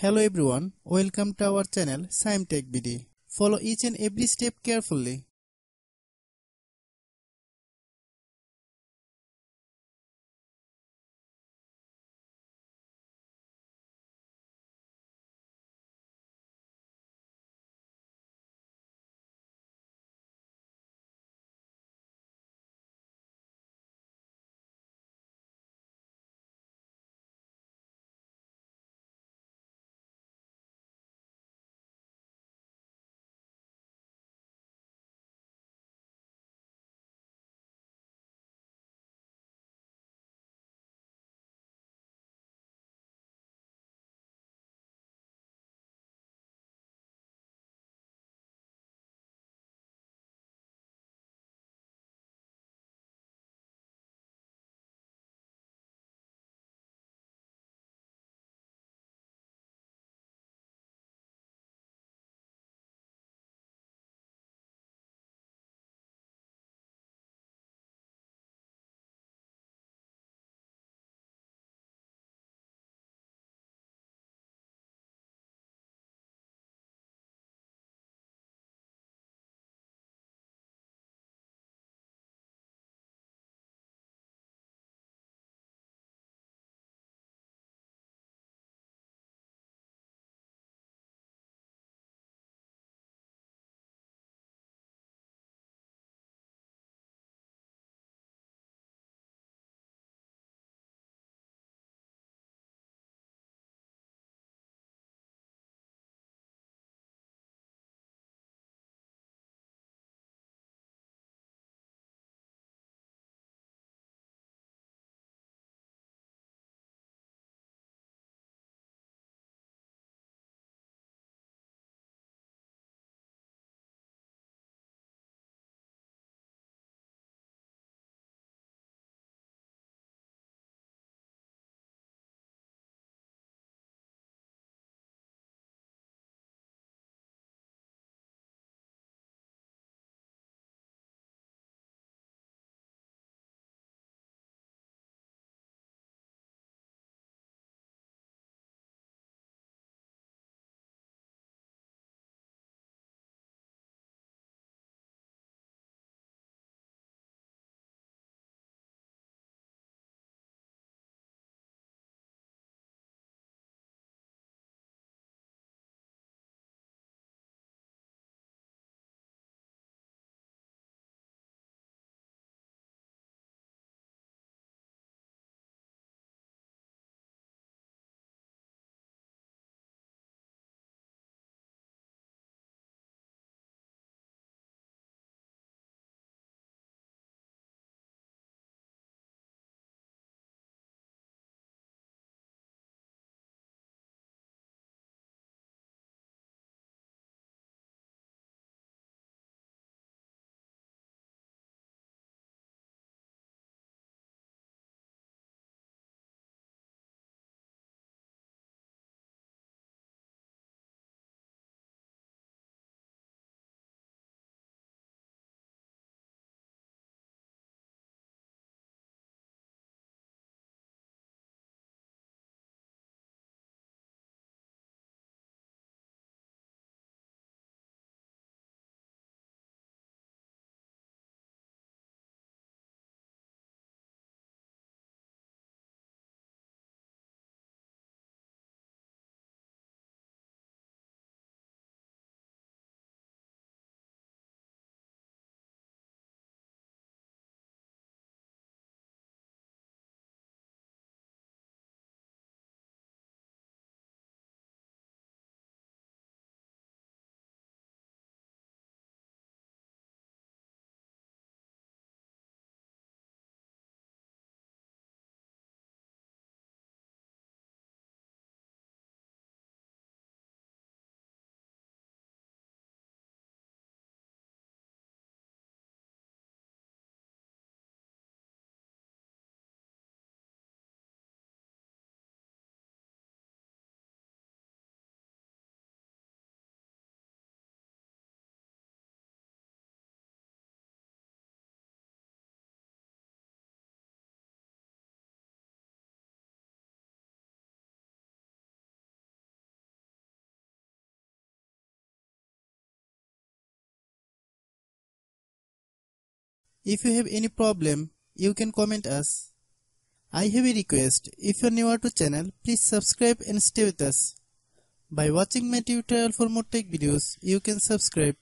Hello everyone, welcome to our channel Shaem Tech BD. Follow each and every step carefully. If you have any problem, you can comment us. I have a request. If you are new to channel, please subscribe and stay with us. By watching my tutorial for more tech videos, you can subscribe